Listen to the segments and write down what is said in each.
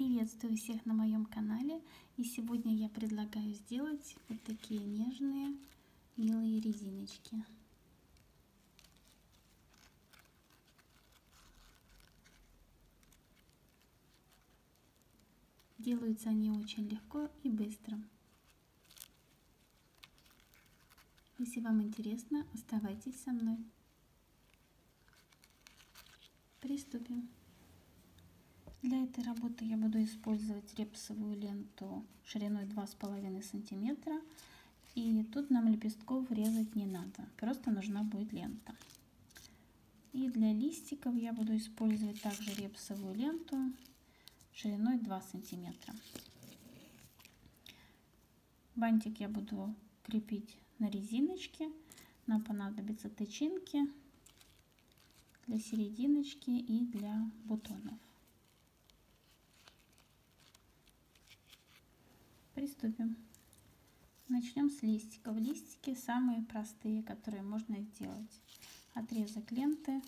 Приветствую всех на моем канале и сегодня я предлагаю сделать вот такие нежные милые резиночки. Делаются они очень легко и быстро. Если вам интересно, оставайтесь со мной. Приступим. Для этой работы я буду использовать репсовую ленту шириной 2,5 сантиметра. И тут нам лепестков резать не надо, просто нужна будет лента. И для листиков я буду использовать также репсовую ленту шириной 2 сантиметра. Бантик я буду крепить на резиночке. Нам понадобятся тычинки для серединочки и для бутонов. Приступим. Начнем с листиков. Листики самые простые, которые можно сделать. Отрезок ленты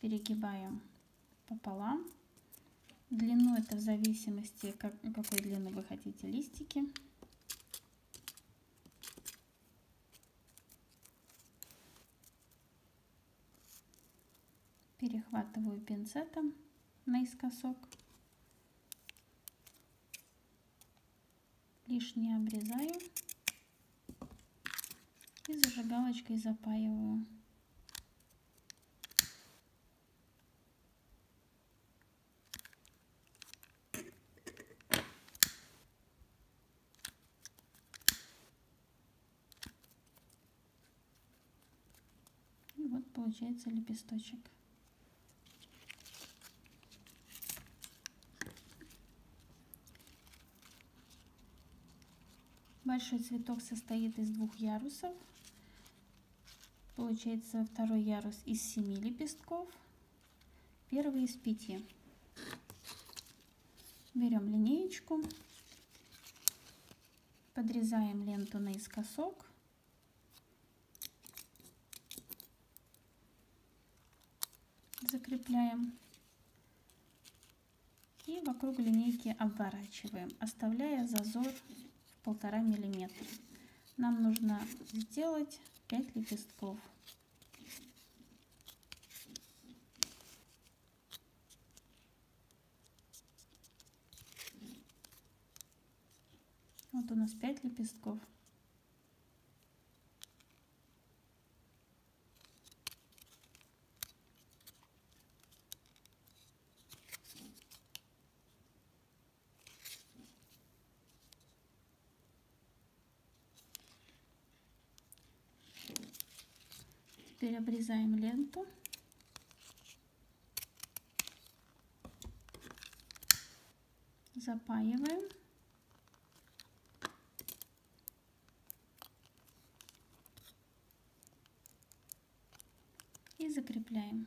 перегибаем пополам. Длину это в зависимости, как, какой длину вы хотите листики. Перехватываю пинцетом наискосок. Лишнее обрезаю и зажигалочкой запаиваю. И вот получается лепесточек. Большой цветок состоит из двух ярусов. Получается второй ярус из семи лепестков, первый из пяти. Берем линеечку, подрезаем ленту наискосок. Закрепляем. И вокруг линейки обворачиваем, оставляя зазор полтора миллиметра. Нам нужно сделать 5 лепестков. Вот у нас 5 лепестков. Теперь обрезаем ленту. Запаиваем. И закрепляем.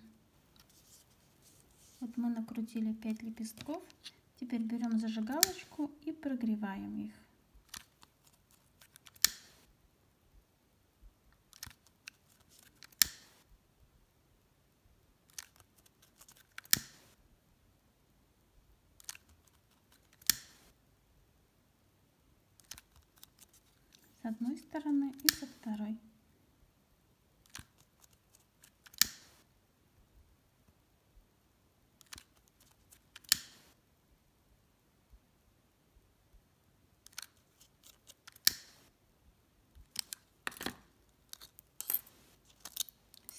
Вот мы накрутили 5 лепестков. Теперь берем зажигалочку и прогреваем их. Одной стороны и со второй.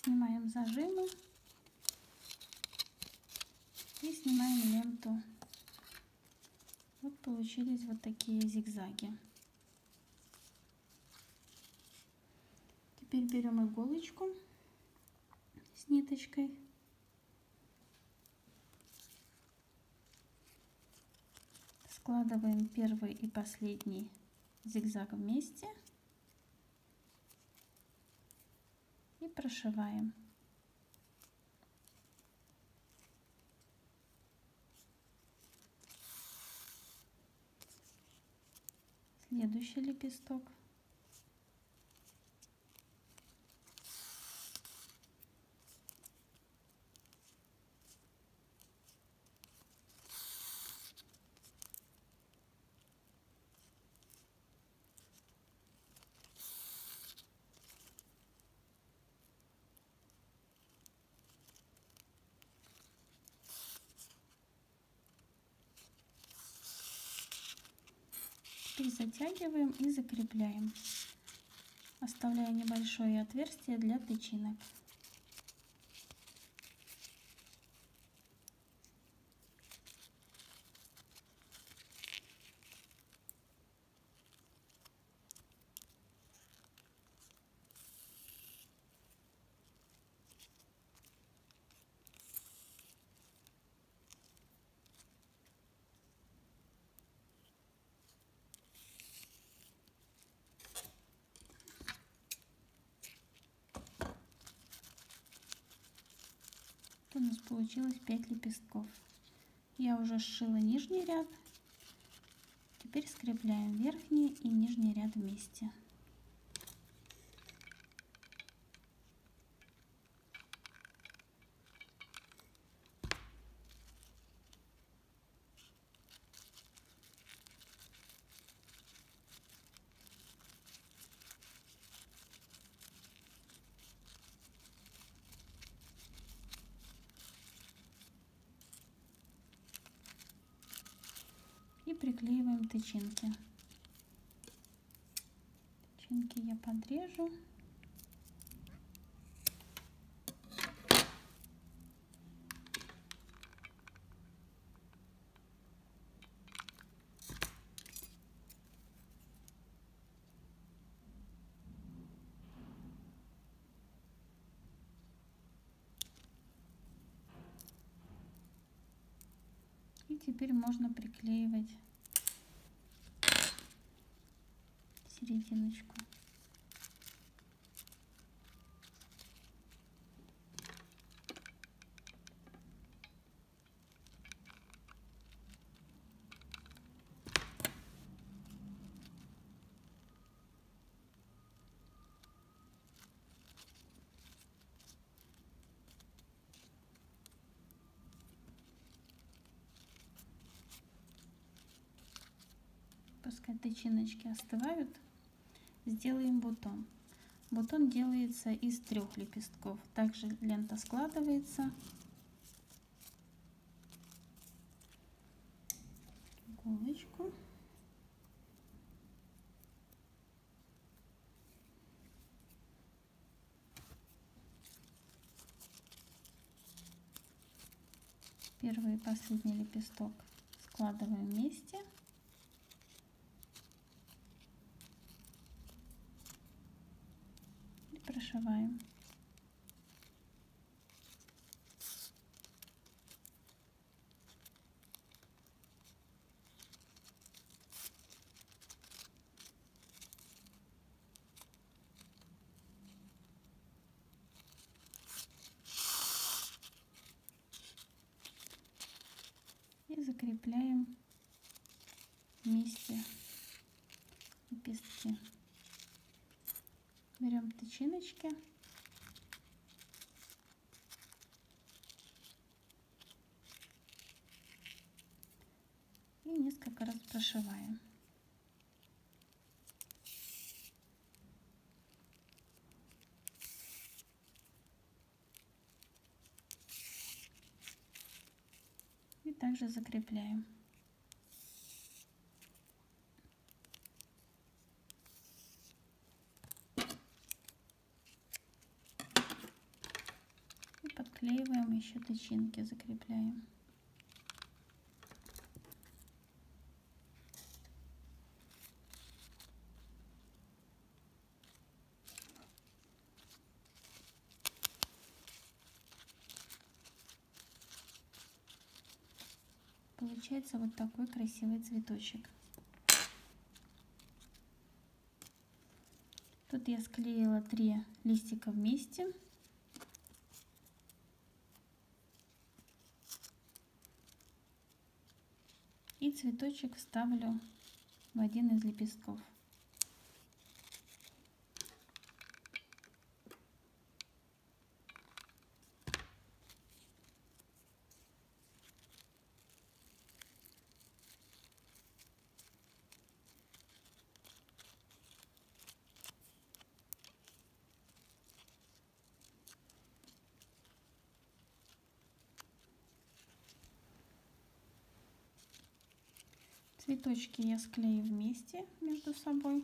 Снимаем зажимы и снимаем ленту. Вот получились вот такие зигзаги. Теперь берем иголочку с ниточкой. Складываем первый и последний зигзаг вместе и прошиваем. Следующий лепесток. Теперь затягиваем и закрепляем, оставляя небольшое отверстие для тычинок. У нас получилось 5 лепестков. Я уже сшила нижний ряд. Теперь скрепляем верхний и нижний ряд вместе. Приклеиваем тычинки. Тычинки я подрежу. Теперь можно приклеивать серединочку. Пускай тычиночки остывают, сделаем бутон. Бутон делается из трех лепестков. Также лента складывается. Иголочку. Первый и последний лепесток складываем вместе. Прошиваем. И закрепляем вместе лепестки. Тычиночки. И несколько раз прошиваем. И также закрепляем. Подклеиваем еще тычинки закрепляем. Получается вот такой красивый цветочек. Тут я склеила три листика вместе и цветочек ставлю в один из лепестков. Цветочки я склею вместе между собой.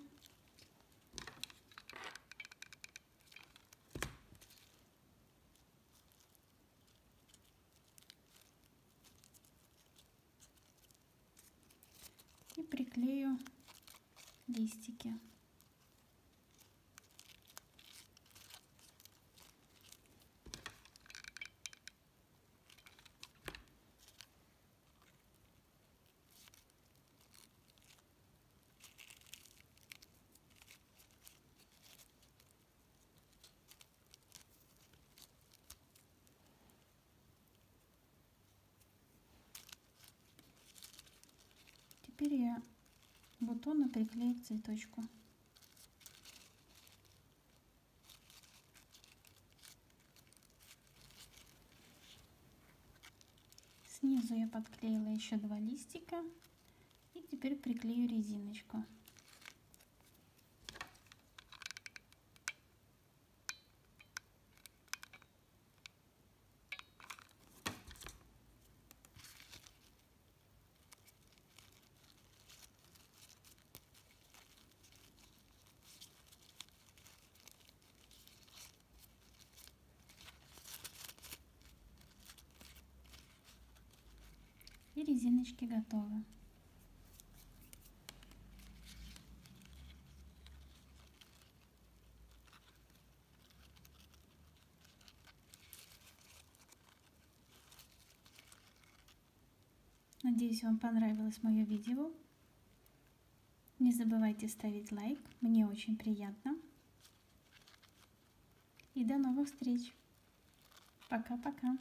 И приклею листики. Теперь я бутоны приклею к цветочку. Снизу я подклеила еще два листика и теперь приклею резиночку. Резиночки готовы. Надеюсь, вам понравилось мое видео. Не забывайте ставить лайк, мне очень приятно. И до новых встреч. Пока-пока.